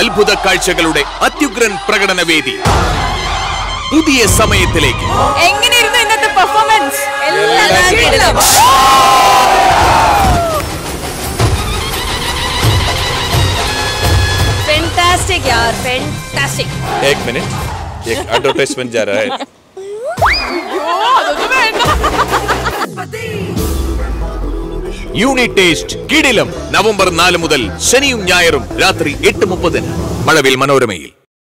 അത്ഭുത കാഴ്ചകളുടെ അത്യുഗ്രൻ പ്രകടന വേദി പുതിയ സമയത്തിലേക്ക് എങ്ങനെയായിരുന്നു ഇന്നത്തെ പെർഫോമൻസ് फैंटास्टिक यार फैंटास्टिक एक मिनट एक एडवर्टाइजमेंट जा रहा है യൂണിറ്റ് ടേസ്റ്റ് കിടിലം. നവംബർ നാല് മുതൽ ശനിയും ഞായറും രാത്രി എട്ട് മുപ്പതിന് മഴവിൽ മനോരമയിൽ.